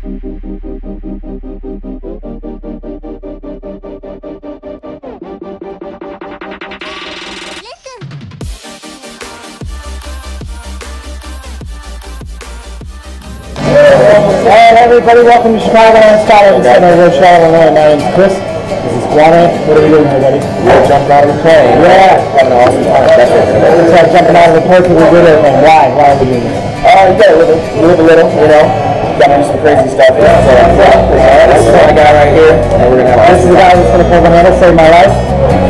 Alright everybody, welcome to Chicago and Scotland. It's. My name's Chris. This is Guana. What are we doing here, buddy? We're jumping out of the plane. Yeah. Having an awesome time. That's. It's like jumping out of the plane because we it. And why? Why are we doing this? Uh, yeah, a little, a little, you know. Gotta do some crazy stuff. So, uh, this is my guy right here, and we're gonna This is the guy who's going to pull the save my life.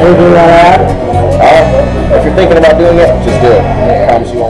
Anything you to? Uh, if you're thinking about doing it, just do it. I promise you won't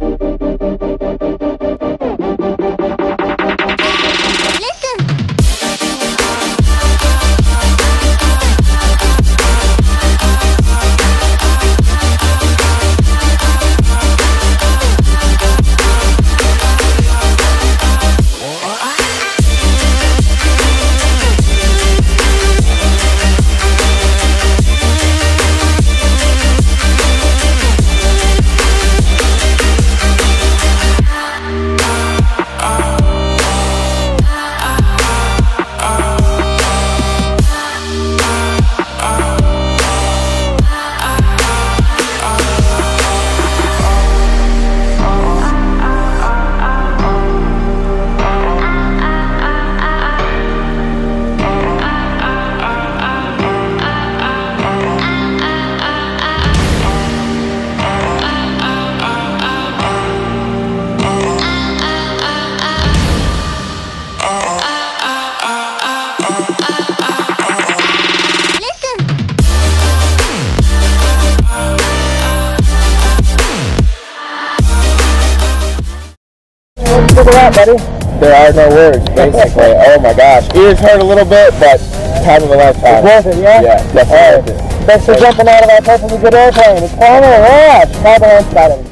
at that, buddy. There are no words, basically. oh my gosh. Ears hurt a little bit, but time of a lifetime. It's worth it, yeah? Yeah, definitely right. worth it. Thanks for jumping out of that perfectly good airplane. It's Palmer. Yeah, Chicagoland Skyline.